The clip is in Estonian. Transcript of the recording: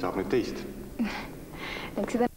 saab nüüd teist. eks seda